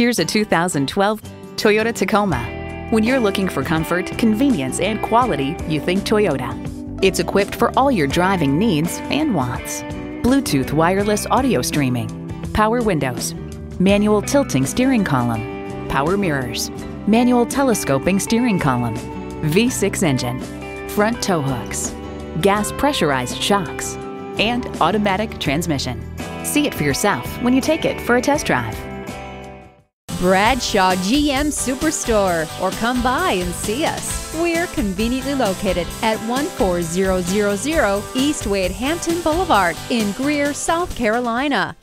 Here's a 2012 Toyota Tacoma. When you're looking for comfort, convenience, and quality, you think Toyota. It's equipped for all your driving needs and wants. Bluetooth wireless audio streaming, power windows, manual tilting steering column, power mirrors, manual telescoping steering column, V6 engine, front tow hooks, gas pressurized shocks, and automatic transmission. See it for yourself when you take it for a test drive. Bradshaw GM Superstore or come by and see us. We're conveniently located at 14000 East Wade Hampton Boulevard in Greer, South Carolina.